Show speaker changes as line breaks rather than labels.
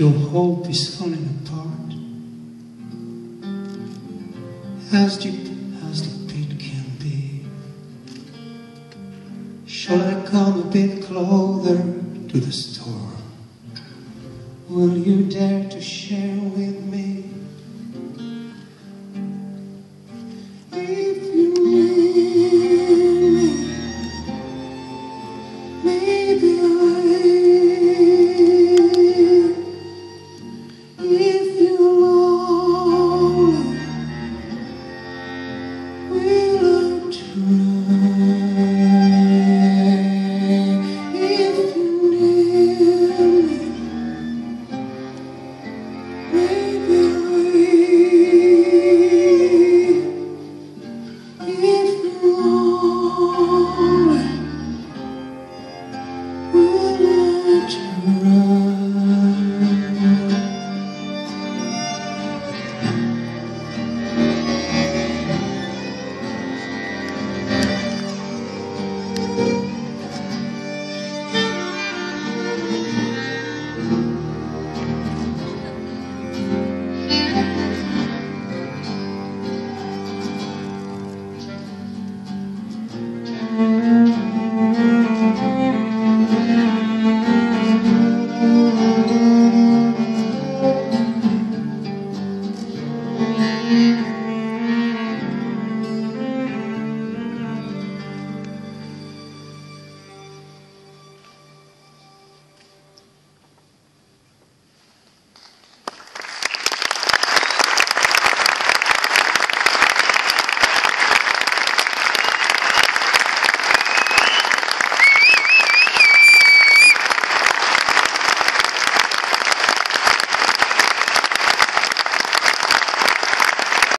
hope is falling apart. As deep as the pit can be. Shall I come a bit closer to the storm? Will you dare to share with me? If you You